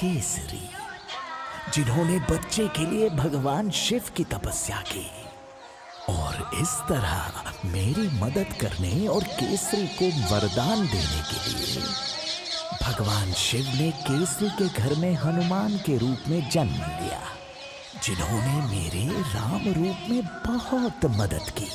केसरी, जिन्होंने बच्चे के लिए भगवान शिव की तपस्या की। और इस तरह मेरी मदद करने और केसरी को वरदान देने के लिए, भगवान शिव ने केसरी के घर में हनुमान के रूप में जन्म लिया, जिन्होंने मेरे राम रूप में बहुत मदद की।